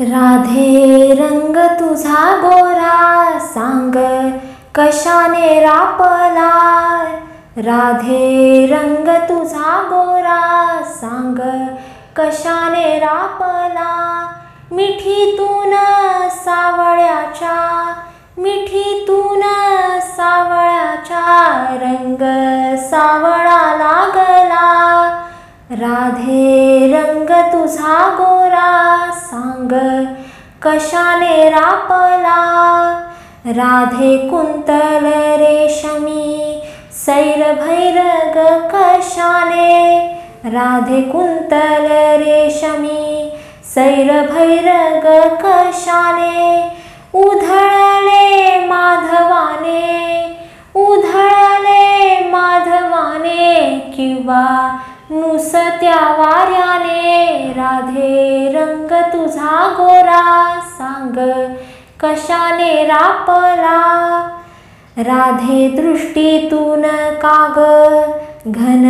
राधे रंग तुझा गोरा सांग कशाने रापला? राधे रंग तुझा गोरा सांग कशाने रापला? मिठीतून सावळ्याच्या मिठीतून सावळ्याच्या रंग सावळा लागला. राधे रंग तुझा गोरा सांग कशाने रापला? राधे कुंतल रेशमी सैर भैरग कशाने? राधे कुंतल रेशमी सैर भैरग कशाने? उधळले माधवाने उधळले माधवाने किंवा नुसत्या वाऱ्याने? राधे रंगत तुझा गोरा सांग कशाने रापला? राधे दृष्टीतून काग घन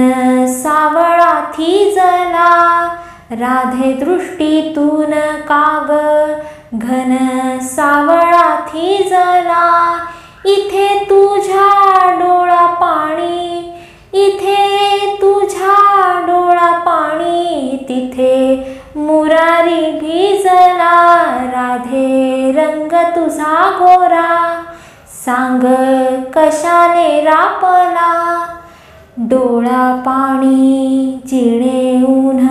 सावळा थिजला राधे दृष्टीतून काग घन सावळा थिजला इथे तुझ्या भिजला राधे रंग तुझा गोरा. सांग कशाने रापला? डोळा पाणी जिणे उन्ह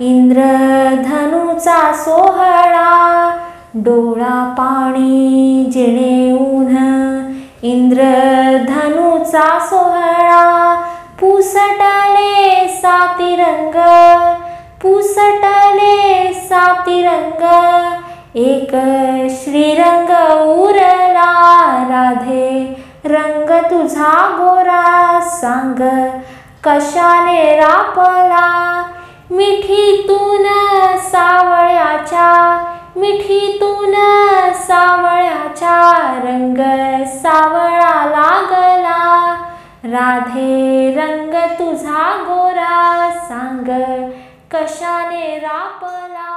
इंद्रधनुचा सोहळा. डोळा पाणी जिणे उन्ह इंद्रधनुचा सोहळा. पुसटले साती रंग रंग एक श्रीरंग उरला राधे. रंग तुझा गोरा सांग कशाने रापला? मिठीतून सावळ्याच्या मिठीतून सावळ्याच्या रंग सावळा लागला. राधे रंग तुझा गोरा सांग कशाने रापला?